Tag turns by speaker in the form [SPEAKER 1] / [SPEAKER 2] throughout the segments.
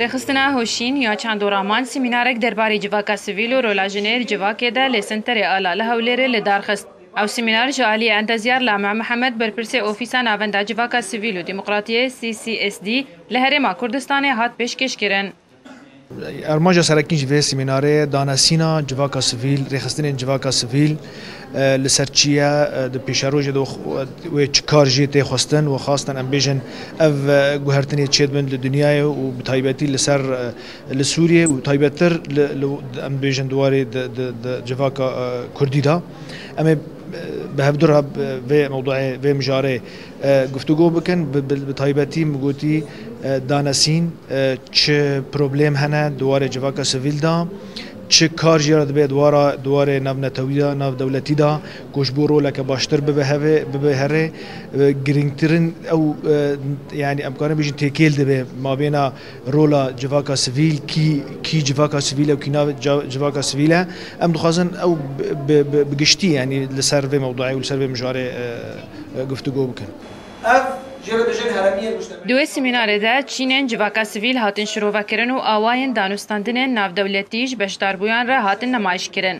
[SPEAKER 1] Դեխստնա հոշին յաչան դորաման սիմինարեք դերբարի ջվակա սիվիլ ու ռոլաժներ ջվակեդա լեսենտերի ալալը հավլերը լդարխստ او سیمینار جالی انتظار لامع محمد برپرسی اوفیسا ناوندا جواکا سیویل و دموکراتیه سی سی اس دی لهرما کردستان هات پیشکش کرن Hat pêşkêşkirin.
[SPEAKER 2] Armaja serekîn ji vê semînarê danasîna civaka sivîl, rêxistinên civaka sivîl li ser çi ye di pêşerojê de wê çi kar jê tê xwestin û xastin em bêjin ev guhertinê çêdibin li dunyayê û bi taybetî li بهبدرها في موضوع في مجاري آه، گفتگو بكن بطيبتي مقوتي آه، داناسين آه، چه پروبلم هنا دوار جواكا سويل دام مجاري گفتگو بکن به چ پرۆبلێم هەنە دووارێ جوواکە سڤیل دا چه کار جیرا دبێت دوارە دوارێ ناونەتەویدا ناودەولەتیدا گۆش بۆ ڕۆلەکە باشتر ببێ هەوێ ببێ هەرێ گرنگترن ئەو ینی ئەمکانە بژین تێکێل دەبێ مابێنە ڕۆلا جواکە سڤیل کی کی جواکە سڤیلە و کی جواکە سڤیلە ئەم دخوازن ئەو بگشتی ینی لەسەر vê مەوضوعی و لەسەر vê مژارێ گفتگۆ بکەن.
[SPEAKER 1] دوێ سمینارێدا چینێن جیواکە سیویل هاتن شرۆڤەکردن و ئاواین دانوستاندنێن ناودەولەتیش بەشداربوویان ڕە هاتن نەمایشکردن.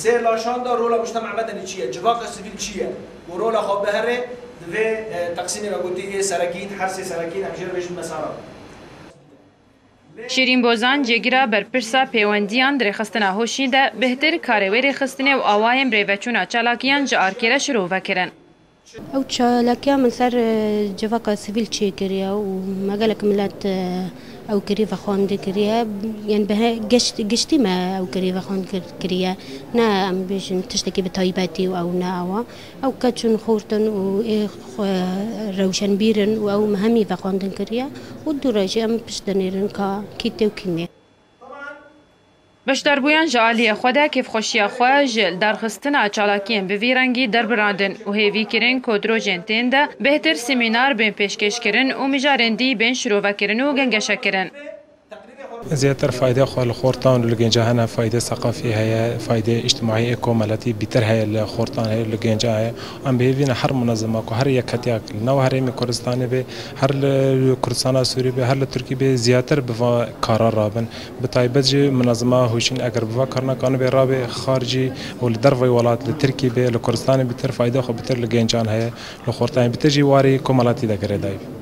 [SPEAKER 1] سێ لاشاندا
[SPEAKER 3] ڕۆلە مشتەم ئەمەدەنی چییە؟ جیواکە سیویل چییە؟ و ڕۆلە خۆ بەهرێ دوێ تەقسیمی بەگوتی ئێ سەرەکین هەرسێ سەرەکین ئەمژێر بێژن مەسارە. شیرین بۆزان جێگیرا بەرپرسا پەیوەندیان درێخستنا هۆشیدا
[SPEAKER 1] بهتر کارەوەری خستنێ و ئاوایم برێڤەچوونا چالاکیان جە ئارکێرە شرۆڤەکردن. Wê rêxistinê û awayên birêveçûna çalakiyan ji arkêre şirovekirin.
[SPEAKER 4] ئەو چالەکە من سەر جڤکە سیڤیل چێ کردە و مەگەلک ملت ئەو کری بەخواندی کردە یان گەشت گشتیمە ئەو کری بەخواند کردە نا ئەم بێژن تشتێکی بە تایبەتی و ئەو ناوە ئەو کە چون خورتن و ڕەوشەنبیرن و ئەو هەمی بەخواندن کردە و دوورەژی ئەم پشت دەنێرن کە کیتێ بشتر بویان
[SPEAKER 1] جالی خدا کف خوشی خواه جل در خستن اچالاکیم به ویرنگی در براندن و هیوی کرن کود رو جنتین ده بهتر سیمینار بین پیشکش کرن و مجارندی بین شروع کرن و گنگشه کرن.
[SPEAKER 5] زیاتر فایده خو لخورتان لگنجا هنا فایده ثقافی هيا فایده اجتماعی کومالتی بیتر هيا لخورتان هيا لگنجا هيا ام بهوین هر منظمه کو هر یک کتیا نو هر می کردستان به هر کردستان سوری به هر ترکی به زیاتر به قرار رابن. به تایبت منظمه هوشین اگر به کارنا کان به راب خارجی و لدر وی ولات لترکی به لکردستان بیتر فایده خو بیتر لگنجان هيا لخورتان بیتر جی واری کومالتی دگره دای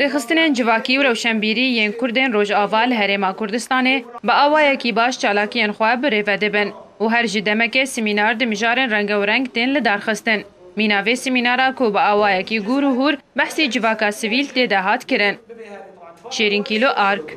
[SPEAKER 1] Rêxistinên civakî û rewşenbîrî yên Kurdên Rojava li Herêma Kurdistanê bi awayekî baş çalakiyên xwe birêve dibin û her ji demekê semînar di mijarên rengewreng tên li darxistin. Mîna vê semînara ku bi awayekî gûr û hûr behsî civaka sivîl tê de hat kirin. Şêrîn Kîlo Ark